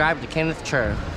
subscribe to Kenneth Chur.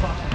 Fuck.